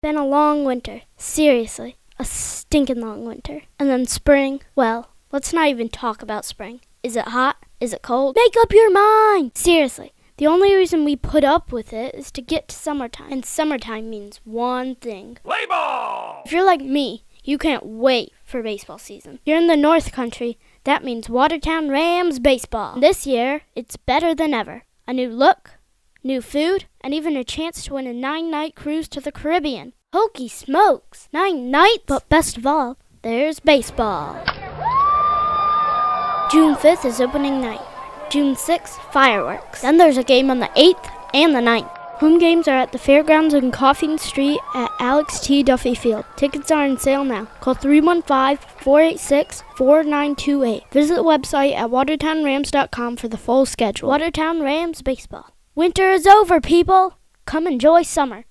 Been a long winter. Seriously, a stinking long winter. And then spring. Well, let's not even talk about spring. Is it hot? Is it cold? Make up your mind! Seriously, the only reason we put up with it is to get to summertime. And summertime means one thing. Play ball! If you're like me, you can't wait for baseball season. You're in the North Country, that means Watertown Rams baseball. This year, it's better than ever. A new look, new food, and even a chance to win a nine night cruise to the Caribbean. Hokey smokes! Nine nights! But best of all, there's baseball. June 5th is opening night. June 6th, fireworks. Then there's a game on the 8th and the 9th. Home games are at the fairgrounds on Coffeen Street at Alex T. Duffy Field. Tickets are on sale now. Call 315 486 4928. Visit the website at watertownrams.com for the full schedule. Watertown Rams Baseball. Winter is over, people! Come enjoy summer.